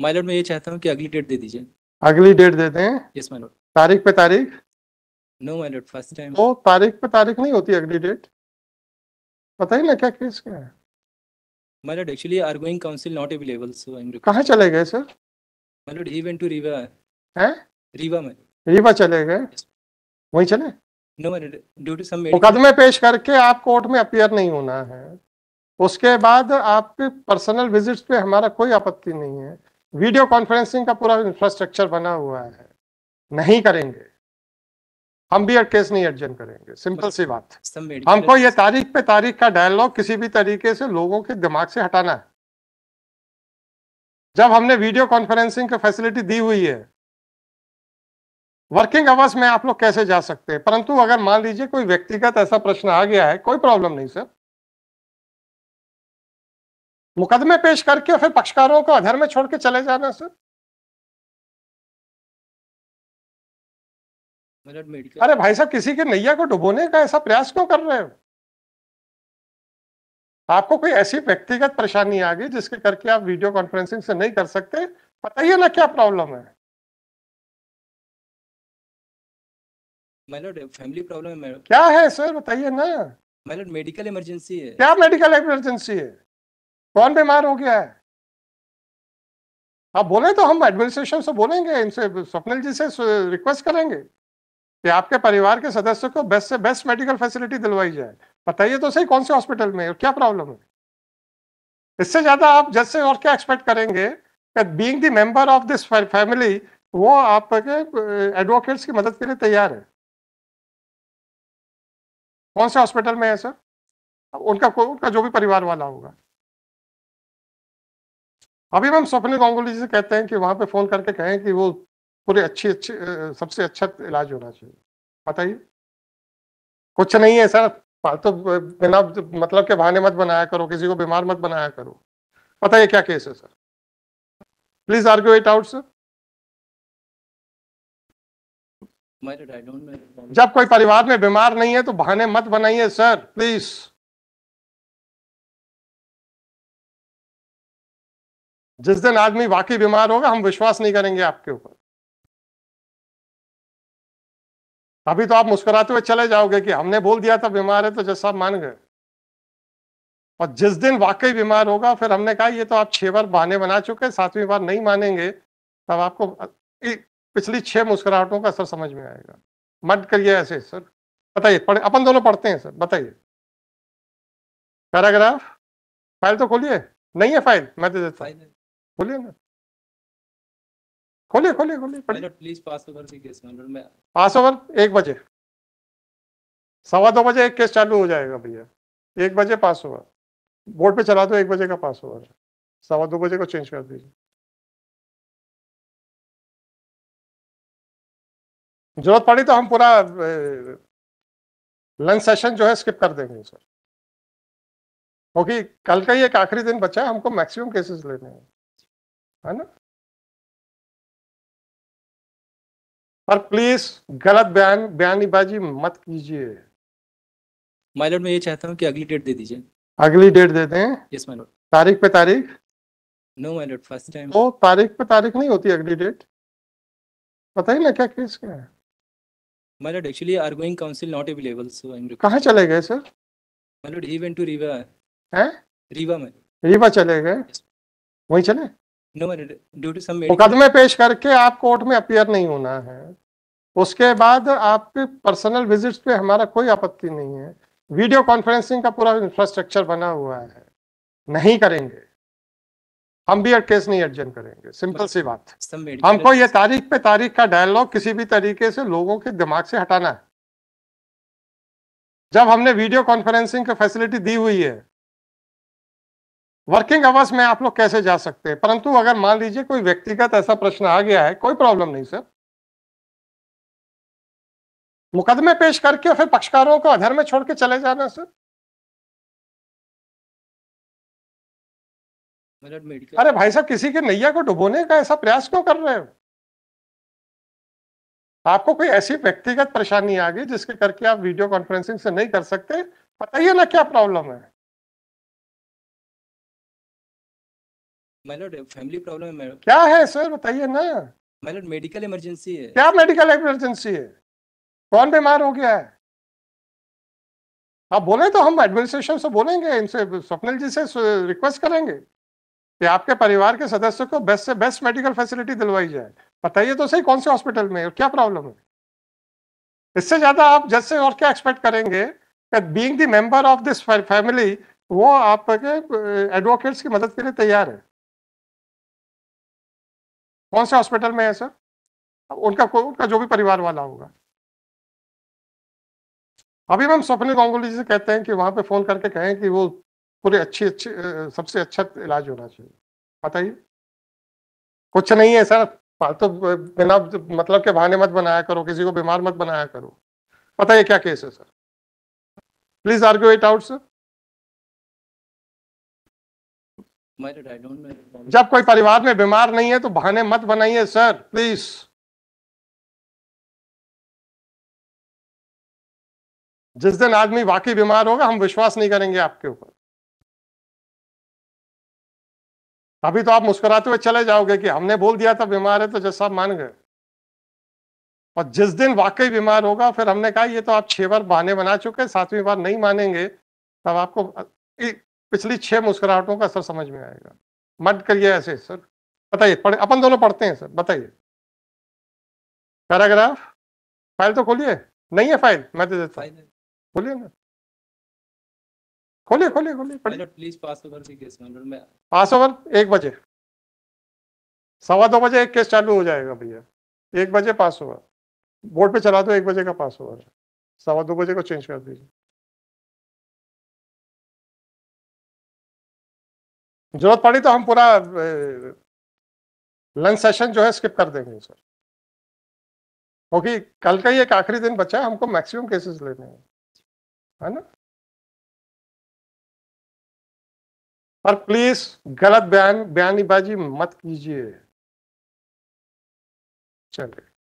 My Lord मैं ये चाहता हूँ कि अगली डेट दे दीजिए। अगली डेट दे दें? यस माय लॉर्ड तारीख पे तारीख? No my lord first time तो तारीख पे तारीख नहीं होती अगली डेट बताइए ना क्या केस क्या है। My lord actually arguing counsel not available so I am कहाँ चले गए sir my lord he went to Rewa हैं? रीवा में रीवा चले गए? वहीं चले? No my lord due to some मुकदमे पेश करके आप कोर्ट में अपियर नहीं होना है। उसके बाद आपके पर्सनल विजिट्स पे हमारा कोई आपत्ति नहीं है। वीडियो कॉन्फ्रेंसिंग का पूरा इंफ्रास्ट्रक्चर बना हुआ है। नहीं करेंगे। हम भी केस नहीं अर्जन करेंगे। सिंपल सी बात हमको ये तारीख पे तारीख का डायलॉग किसी भी तरीके से लोगों के दिमाग से हटाना है। जब हमने वीडियो कॉन्फ्रेंसिंग की फैसिलिटी दी हुई है वर्किंग आवर्स में आप लोग कैसे जा सकते हैं? परंतु अगर मान लीजिए कोई व्यक्तिगत ऐसा प्रश्न आ गया है कोई प्रॉब्लम नहीं सर मुकदमे पेश करके फिर पक्षकारों को अधर में छोड़ के चले जाना सर। अरे भाई साहब किसी के नैया को डुबोने का ऐसा प्रयास क्यों कर रहे हो? आपको कोई ऐसी व्यक्तिगत परेशानी आ गई जिसके करके आप वीडियो कॉन्फ्रेंसिंग से नहीं कर सकते? बताइए ना क्या प्रॉब्लम है? फैमिली प्रॉब्लम है क्या है सर? बताइए ना। मेडिकल इमरजेंसी है। क्या मेडिकल इमरजेंसी है? कौन बीमार हो गया है? आप बोले तो हम एडमिनिस्ट्रेशन से बोलेंगे, इनसे स्वप्निल जी से रिक्वेस्ट करेंगे कि आपके परिवार के सदस्य को बेस्ट से बेस्ट मेडिकल फैसिलिटी दिलवाई जाए। बताइए तो सही कौन से हॉस्पिटल में क्या प्रॉब्लम है? इससे ज़्यादा आप जज से और क्या एक्सपेक्ट करेंगे being the member of this family वो आपके एडवोकेट्स की मदद के लिए तैयार है। कौन से हॉस्पिटल में है सर उनका उनका जो भी परिवार वाला होगा। अभी हम स्वप्न गांगुली जी से कहते हैं कि वहाँ पे फ़ोन करके कहें कि वो पूरे अच्छी अच्छी सबसे अच्छा इलाज होना चाहिए। बताइए। कुछ नहीं है सर। फालतू तो बिना मतलब के बहाने मत बनाया करो किसी को बीमार मत बनाया करो। बताइए क्या केस है sir? Please argue it out sir जब कोई परिवार में बीमार नहीं है तो बहाने मत बनाइए सर प्लीज़ जिस दिन आदमी वाकई बीमार होगा, हम विश्वास नहीं करेंगे आपके ऊपर। अभी तो आप मुस्कुराते हुए चले जाओगे कि हमने बोल दिया था बीमार है तो साहब मान गए। और जिस दिन वाकई बीमार होगा, फिर हमने कहा, ये तो आप छह बार बहाने बना चुके सातवीं बार नहीं मानेंगे। तब आपको पिछली छह मुस्कुराहटों का असर समझ में आएगा। मत करिए ऐसे, सर। बताइए अपन दोनों पढ़ते हैं, सर। बताइए। पैराग्राफ? फ़ाइल तो खोलिए। नहीं है फ़ाइल? मैं तो देता हूँ। खोलिए ना खोलिए खोलिए। खोलिए प्लीज़ पास ओवर की केस में पास ओवर एक बजे। सवा दो बजे एक केस चालू हो जाएगा भैया। एक बजे पास ओवर बोर्ड पे चला दो एक बजे का पास ओवर सवा दो बजे को चेंज कर दीजिए। ज़रूरत पड़ी तो हम पूरा लंच सेशन जो है स्किप कर देंगे सर क्योंकि कल का ही एक आखिरी दिन बचा है हमको मैक्सिमम केसेस लेने हैं। है ना? पर प्लीज़ गलत बयान बयानीबाजी मत कीजिए। माय लॉर्ड मैं ये चाहता हूँ कि अगली डेट दे दीजिए। अगली डेट दे दें यस माय लॉर्ड तारीख पे तारीख? No my lord first time तो तारीख पे तारीख नहीं होती अगली डेट बताइए ना क्या केस क्या है। My lord actually arguing counsel not available so I am कहाँ चले गए sir my lord he went to Rewa हैं? रीवा में रीवा चले गए? वहीं चले? नो ड्यू टू सम मुकदमे पेश करके आप कोर्ट में अपियर नहीं होना है। उसके बाद आपके पर्सनल विजिट्स पे हमारा कोई आपत्ति नहीं है। वीडियो कॉन्फ्रेंसिंग का पूरा इंफ्रास्ट्रक्चर बना हुआ है। नहीं करेंगे। हम भी केस नहीं एडजन करेंगे। सिंपल सी बात। हमको ये तारीख पे तारीख का डायलॉग किसी भी तरीके से लोगों के दिमाग से हटाना है। जब हमने वीडियो कॉन्फ्रेंसिंग की फैसिलिटी दी हुई है वर्किंग आवर्स में आप लोग कैसे जा सकते हैं? परंतु अगर मान लीजिए कोई व्यक्तिगत ऐसा प्रश्न आ गया है कोई प्रॉब्लम नहीं सर मुकदमे पेश करके फिर पक्षकारों को अधर में छोड़ के चले जाना सर अरे भाई साहब किसी के नैया को डुबोने का ऐसा प्रयास क्यों कर रहे हो? आपको कोई ऐसी व्यक्तिगत परेशानी आ गई जिसके करके आप वीडियो कॉन्फ्रेंसिंग से नहीं कर सकते? बताइए ना क्या प्रॉब्लम है। फैमिली प्रॉब्लम है क्या है सर बताइए ना। Lord, मेडिकल इमरजेंसी है। क्या मेडिकल इमरजेंसी है? कौन बीमार हो गया है? आप बोले तो हम एडमिनिस्ट्रेशन से बोलेंगे इनसे स्वप्निल जी से रिक्वेस्ट करेंगे कि आपके परिवार के सदस्य को बेस्ट से बेस्ट मेडिकल फैसिलिटी दिलवाई जाए। बताइए तो सही कौन से हॉस्पिटल में और क्या प्रॉब्लम है? इससे ज़्यादा आप जज से और क्या एक्सपेक्ट करेंगे being the member of this family वो आपके एडवोकेट्स की मदद के लिए तैयार है। कौन से हॉस्पिटल में है, सर? उनका उनका जो भी परिवार वाला होगा। अभी हम स्वप्निल गांगुली जी से कहते हैं कि वहाँ पे फ़ोन करके कहें कि वो पूरे अच्छी अच्छी सबसे अच्छा इलाज होना चाहिए। बताइए। कुछ नहीं है, सर। तो बिना मतलब के बहाने मत बनाया करो, किसी को बीमार मत बनाया करो। बताइए क्या केस है, sir? Please argue it out, sir. जब कोई परिवार में बीमार नहीं है तो बहाने मत बनाइए, सर, प्लीज़। जिस दिन आदमी वाकई बीमार होगा, हम विश्वास नहीं करेंगे आपके ऊपर। अभी तो आप मुस्कुराते हुए चले जाओगे कि हमने बोल दिया था बीमार है तो साहब मान गए। और जिस दिन वाकई बीमार होगा, फिर हमने कहा, ये तो आप छह बार बहाने बना चुके सातवीं बार नहीं मानेंगे। तब आपको पिछली छह मुस्कुराहटों का असर समझ में आएगा। मत करिए ऐसे सर। बताइए पढ़े अपन दोनों पढ़ते हैं सर। बताइए। पैराग्राफ? फ़ाइल तो खोलिए। नहीं है फ़ाइल? मैं दे देता हूँ। खोलिए ना। खोलिए खोलिए खोलिए पढ़िए। Over the case, my lord, मैं पास ओवर एक बजे। सवा दो बजे एक केस चालू हो जाएगा भैया। एक बजे पास ओवर बोर्ड पे चला दो एक बजे का पास ओवर सवा दो बजे को चेंज कर दीजिए। ज़रूरत पड़ी तो हम पूरा लंच सेशन जो है स्किप कर देंगे सर क्योंकि कल का ही एक आखिरी दिन बचा है, हमको मैक्सिमम केसेस लेने हैं। है ना? पर प्लीज़ गलत बयान, बयानीबाजी मत कीजिए। चलिए।